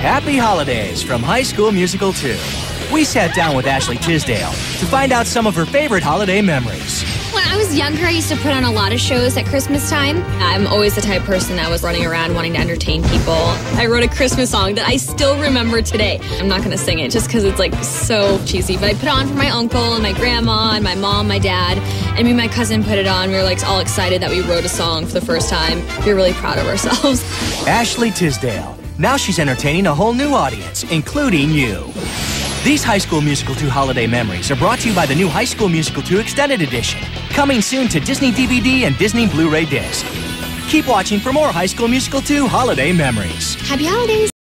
Happy holidays from High School Musical 2. We sat down with Ashley Tisdale to find out some of her favorite holiday memories. When I was younger, I used to put on a lot of shows at Christmas time. I'm always the type of person that was running around wanting to entertain people. I wrote a Christmas song that I still remember today. I'm not going to sing it just because it's like so cheesy, but I put it on for my uncle and my grandma and my mom, my dad, and me and my cousin put it on. We were like all excited that we wrote a song for the first time. We were really proud of ourselves. Ashley Tisdale. Now she's entertaining a whole new audience, including you. These High School Musical 2 holiday memories are brought to you by the new High School Musical 2 Extended Edition, coming soon to Disney DVD and Disney Blu ray disc. Keep watching for more High School Musical 2 holiday memories. Happy holidays!